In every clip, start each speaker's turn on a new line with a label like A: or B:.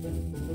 A: Thank you.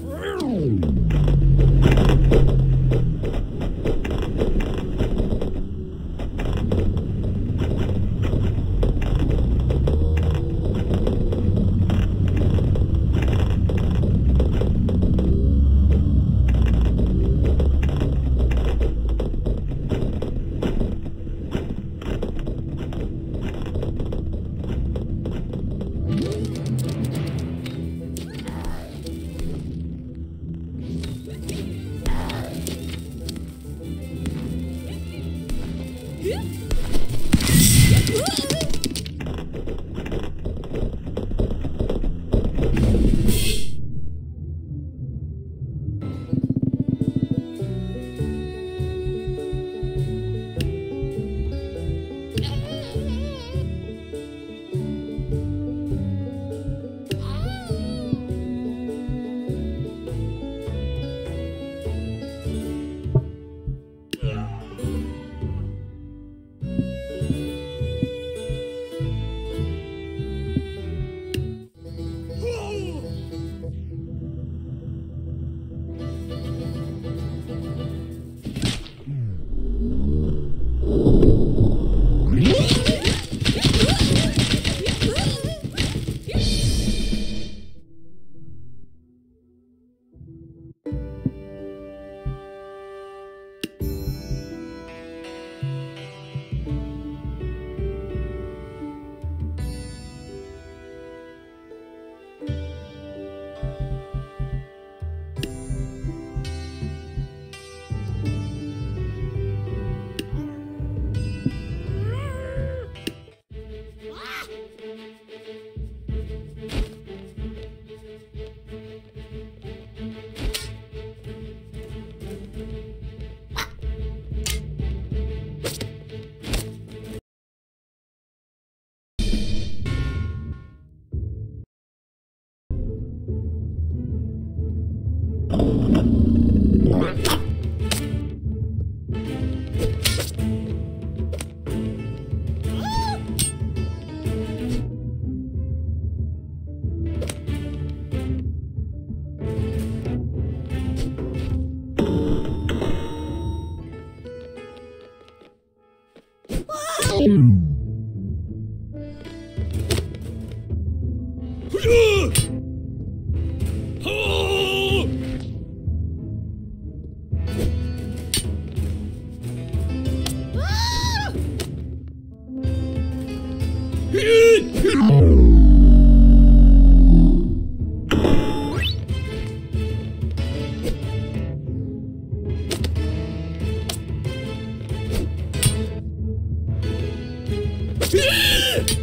A: Yeah. Peace.